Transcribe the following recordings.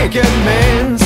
naked man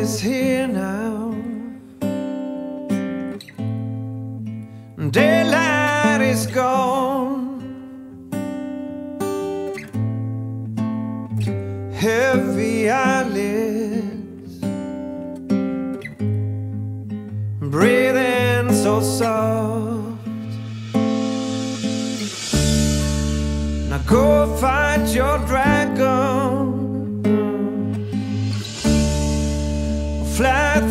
is here now. Daylight is gone. Heavy eyelids, breathing so soft. Now go fight your dragon. flat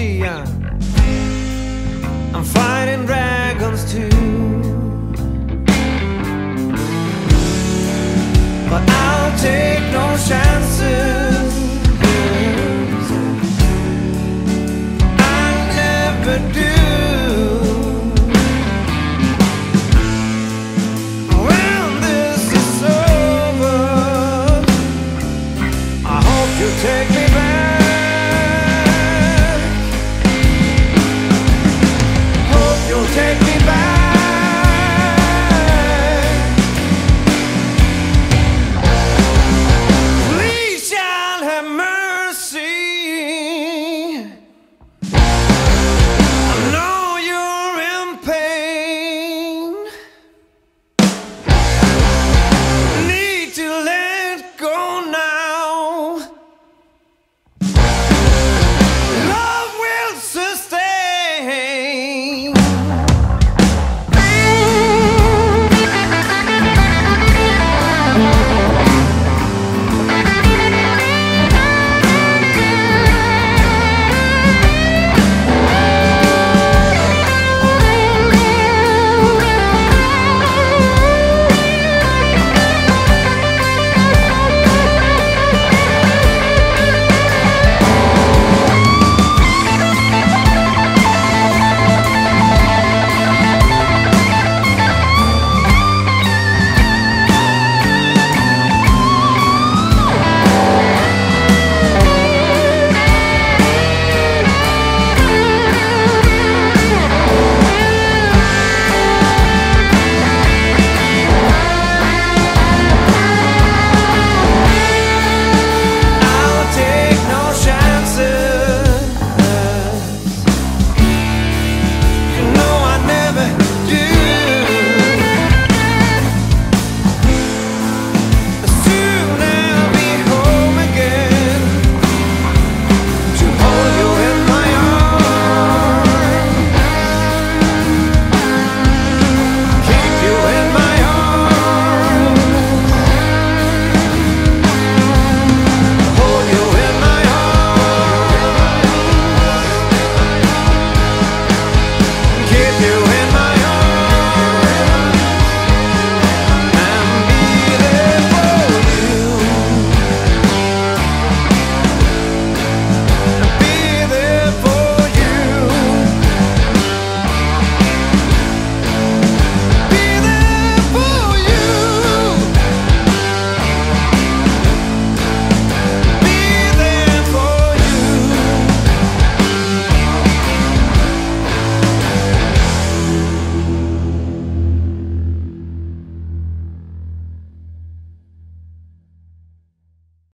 see, I'm, fighting dragons too. But I'll take.